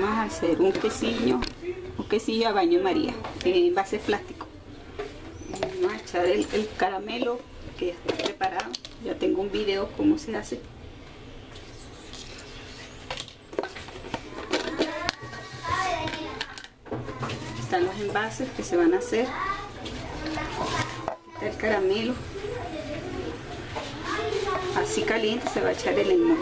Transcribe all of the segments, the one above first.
Vamos a hacer un quesillo, un quesillo a baño María, en base plástico. Vamos a echar el, el caramelo que ya está preparado. Ya tengo un video cómo se hace. Están los envases que se van a hacer. El caramelo. Así caliente se va a echar el limón.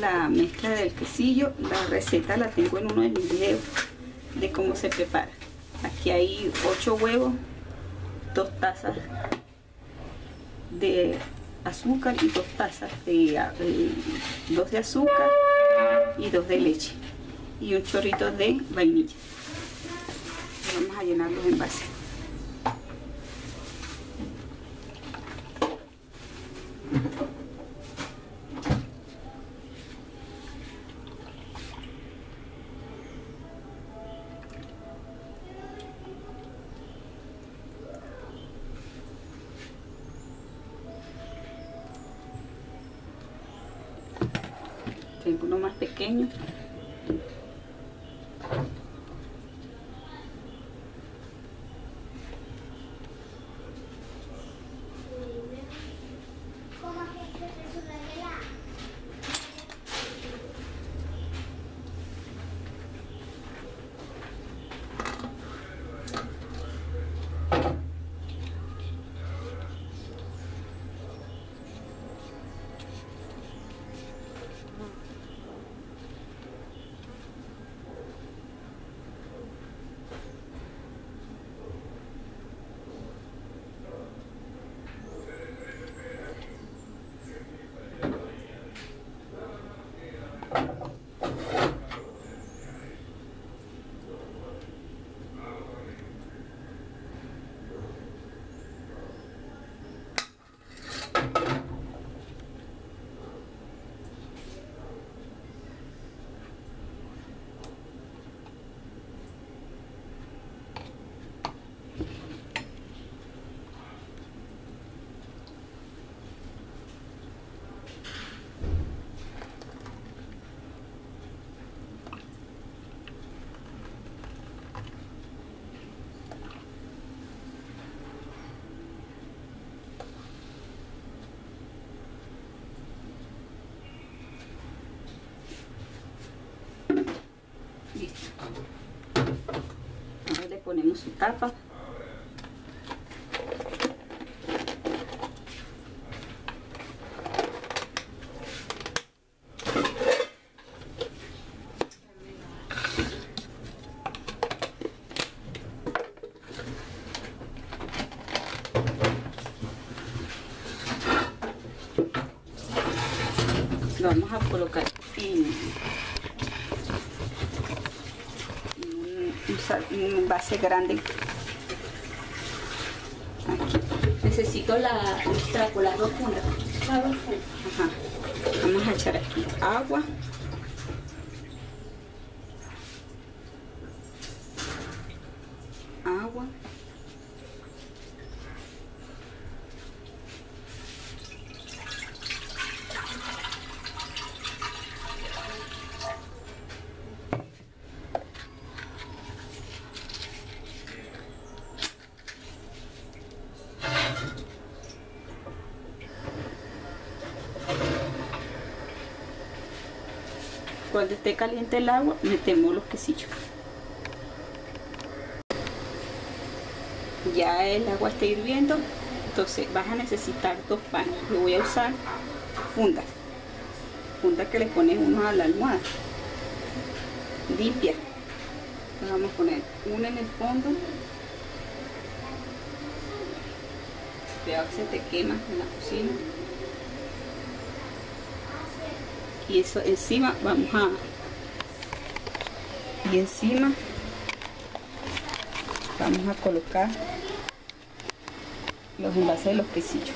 La mezcla del quesillo, la receta la tengo en uno de mis videos de cómo se prepara. Aquí hay 8 huevos, 2 tazas de azúcar y 2 tazas de, a- de- dos de azúcar y 2 de leche y un chorrito de vainilla. Vamos a llenar los envases. Uno más pequeño. Ponemos su tapa. Vamos a colocar en, en un, envase grande Aquí. Necesito la, los trapos, las dos dos. Ajá. Vamos a echar aquí. Agua. Cuando esté caliente el agua, metemos los quesillos. Ya el agua está hirviendo, entonces vas a necesitar dos panes. Yo voy a usar fundas. Fundas que le pones uno a la almohada. Limpia. Le vamos a poner una en el fondo. Cuidado que se te quema en la cocina. Y eso encima vamos a y encima vamos a colocar los envases de los quesillos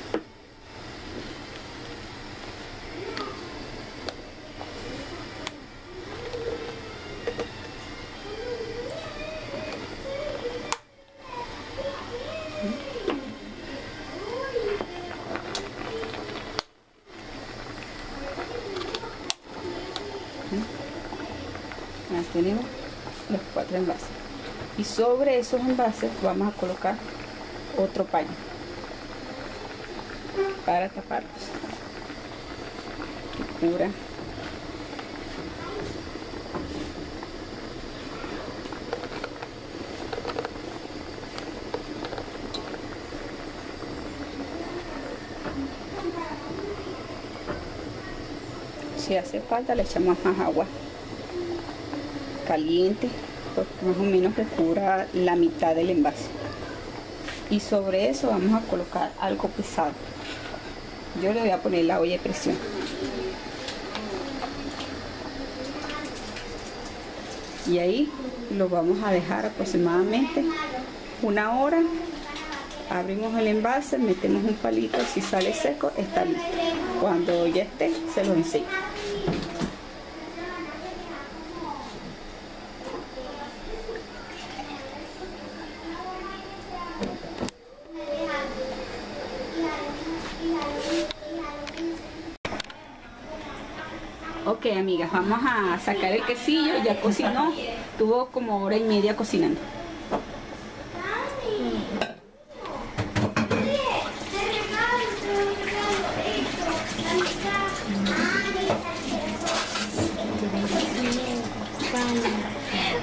tenemos los cuatro envases. Y sobre esos envases vamos a colocar otro paño para taparlos. Que si hace falta le echamos más agua caliente más o menos que cubra la mitad del envase. Y sobre eso vamos a colocar algo pesado. Yo le voy a poner la olla de presión. Y ahí lo vamos a dejar aproximadamente una hora. Abrimos el envase metemos un palito si sale seco está listo. Cuando ya esté se lo enseño Ok, amigas, vamos a sacar el quesillo. Ya cocinó. Tuvo como hora y media cocinando.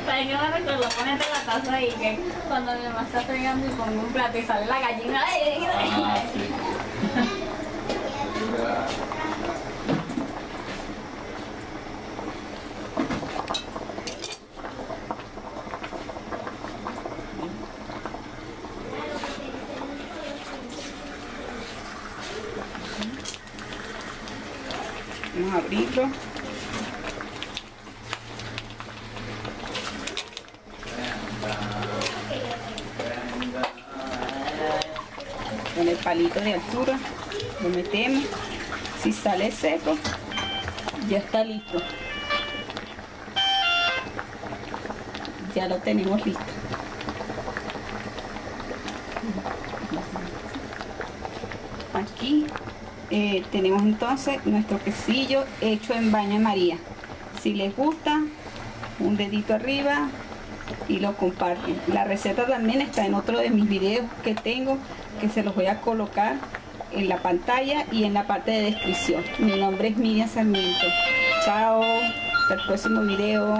¿Sabes qué me? Ponete la taza ahí que cuando mi mamá está fregando y pone un plato y sale la gallina. Vamos a abrirlo. Con el palito de altura lo metemos. Si sale seco, ya está listo. Ya lo tenemos listo. Aquí eh, tenemos entonces nuestro quesillo hecho en baño de María. Si les gusta, un dedito arriba y lo comparten. La receta también está en otro de mis videos que tengo, que se los voy a colocar en la pantalla y en la parte de descripción. Mi nombre es Miriam Sarmiento. Chao, hasta el próximo video.